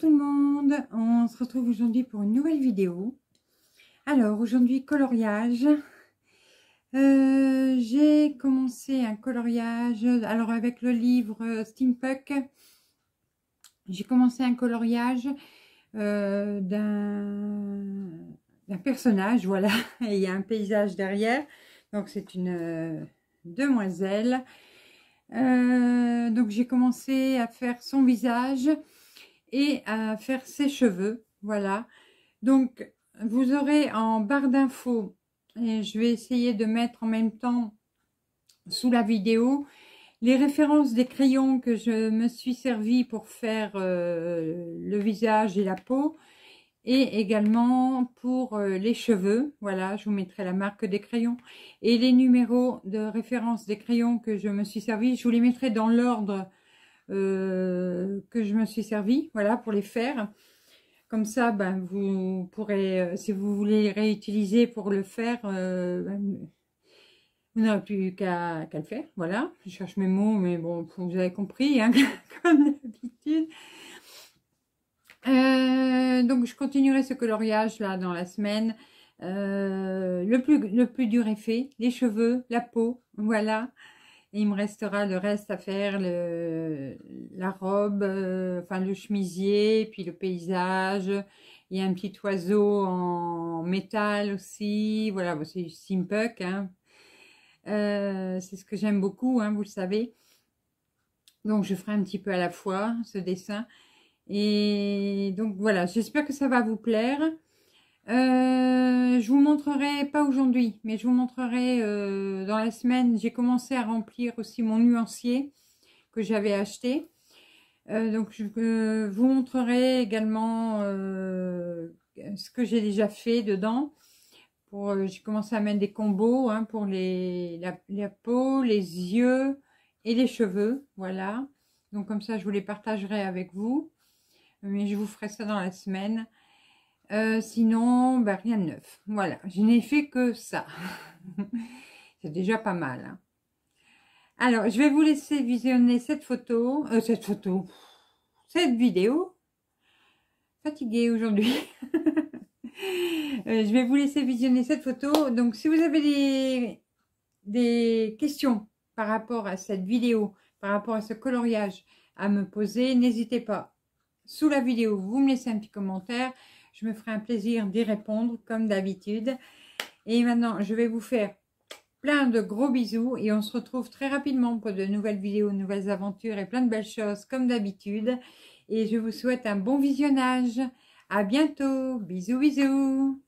Tout le monde, on se retrouve aujourd'hui pour une nouvelle vidéo. Alors aujourd'hui coloriage. Euh, j'ai commencé un coloriage, alors avec le livre Steampunk, j'ai commencé un coloriage euh, d'un personnage, voilà, il y a un paysage derrière. Donc c'est une euh, demoiselle. donc j'ai commencé à faire son visage et à faire ses cheveux. Voilà. Donc, vous aurez en barre d'infos, et je vais essayer de mettre en même temps sous la vidéo, les références des crayons que je me suis servi pour faire euh, le visage et la peau et également pour euh, les cheveux. Voilà, je vous mettrai la marque des crayons et les numéros de référence des crayons que je me suis servi. Je vous les mettrai dans l'ordre que je me suis servi, voilà, pour les faire. Comme ça, ben, vous pourrez, euh, si vous voulez les réutiliser pour le faire, euh, ben, vous n'aurez plus qu'à le faire, voilà. Je cherche mes mots, mais bon, vous avez compris, hein, comme d'habitude. donc, je continuerai ce coloriage là dans la semaine. le, plus, le plus dur est fait, les cheveux, la peau, voilà il me restera le reste à faire, la robe, euh, enfin le chemisier, puis le paysage. Il y a un petit oiseau en métal aussi. Voilà, c'est du steampunk. Hein. Euh, c'est ce que j'aime beaucoup, hein, vous le savez. Donc, je ferai un petit peu à la fois ce dessin. Et donc, voilà, j'espère que ça va vous plaire. Euh, je vous montrerai, pas aujourd'hui, mais je vous montrerai euh, dans la semaine, j'ai commencé à remplir aussi mon nuancier que j'avais acheté. Euh, donc je vous montrerai également ce que j'ai déjà fait dedans. J'ai commencé à mettre des combos hein, pour les, la, la, peau, les yeux et les cheveux. Voilà. Donc comme ça, je vous les partagerai avec vous. Mais je vous ferai ça dans la semaine. Euh, sinon, ben, rien de neuf. Voilà, je n'ai fait que ça. C'est déjà pas mal. Hein. Alors, je vais vous laisser visionner cette photo, euh, cette photo, cette vidéo. Fatiguée aujourd'hui. Euh, je vais vous laisser visionner cette photo. Donc, si vous avez des, des questions par rapport à cette vidéo, par rapport à ce coloriage à me poser, n'hésitez pas. Sous la vidéo, vous me laissez un petit commentaire. Je me ferai un plaisir d'y répondre comme d'habitude. Et maintenant, je vais vous faire plein de gros bisous et on se retrouve très rapidement pour de nouvelles vidéos, de nouvelles aventures et plein de belles choses comme d'habitude. Et je vous souhaite un bon visionnage. À bientôt. Bisous, bisous.